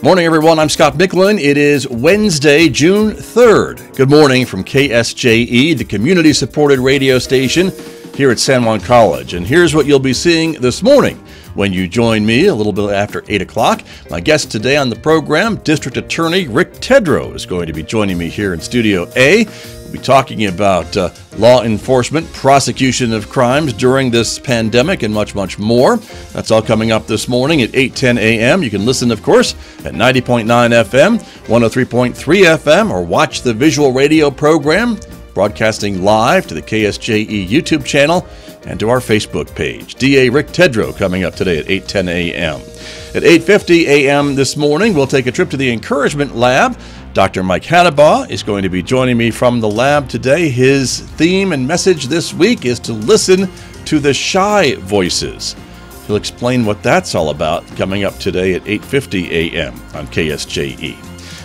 Morning, everyone. I'm Scott Michlin. It is Wednesday, June 3rd. Good morning from KSJE, the community supported radio station here at San Juan College. And here's what you'll be seeing this morning when you join me a little bit after 8 o'clock. My guest today on the program, District Attorney Rick Tedrow, is going to be joining me here in Studio A. We'll be talking about uh, law enforcement, prosecution of crimes during this pandemic, and much, much more. That's all coming up this morning at 8:10 a.m. You can listen, of course, at 90.9 FM, 103.3 FM, or watch the visual radio program broadcasting live to the KSJE YouTube channel and to our Facebook page. DA Rick Tedrow coming up today at 8:10 a.m. At 8:50 a.m. this morning, we'll take a trip to the Encouragement Lab Dr. Mike Hattabaugh is going to be joining me from the lab today. His theme and message this week is to listen to the shy voices. He'll explain what that's all about coming up today at 8:50 a.m. on KSJE.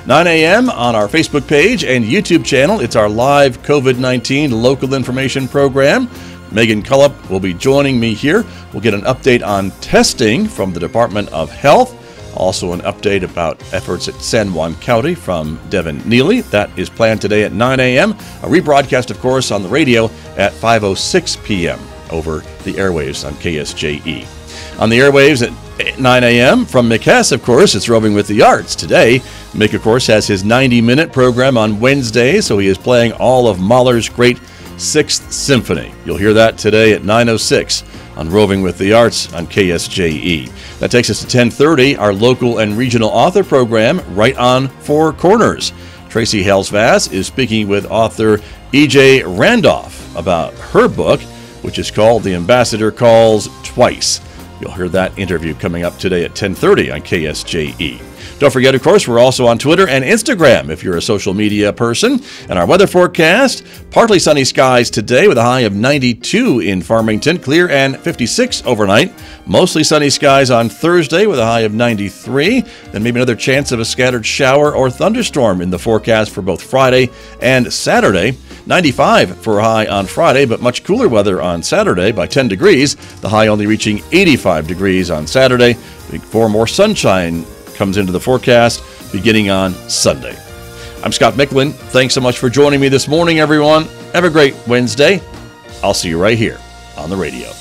9 a.m. on our Facebook page and YouTube channel. It's our live COVID-19 local information program. Megan Cullop will be joining me here. We'll get an update on testing from the Department of Health also, an update about efforts at San Juan County from Devin Neely. That is planned today at 9 a.m. A rebroadcast, of course, on the radio at 5:06 p.m. over the airwaves on KSJE. On the airwaves at 9 a.m. from Mick Hesse, of course, it's Roving with the Arts. Today, Mick, of course, has his 90 minute program on Wednesday, so he is playing all of Mahler's great Sixth Symphony. You'll hear that today at 9.06 on Roving with the Arts on KSJE. That takes us to 10:30, our local and regional author program, right on Four Corners. Traci Halesvass is speaking with author E.J. Randolph about her book, which is called The Ambassador Calls Twice. You'll hear that interview coming up today at 10:30 on KSJE. Don't forget, of course, we're also on Twitter and Instagram if you're a social media person. And our weather forecast partly sunny skies today with a high of 92 in Farmington, clear and 56 overnight. Mostly sunny skies on Thursday with a high of 93. Then maybe another chance of a scattered shower or thunderstorm in the forecast for both Friday and Saturday. 95 for a high on Friday, but much cooler weather on Saturday by 10 degrees. The high only reaching 85 degrees on Saturday. For more sunshine comes into the forecast beginning on Sunday. I'm Scott Michlin. Thanks so much for joining me this morning, everyone. Have a great Wednesday. I'll see you right here on the radio.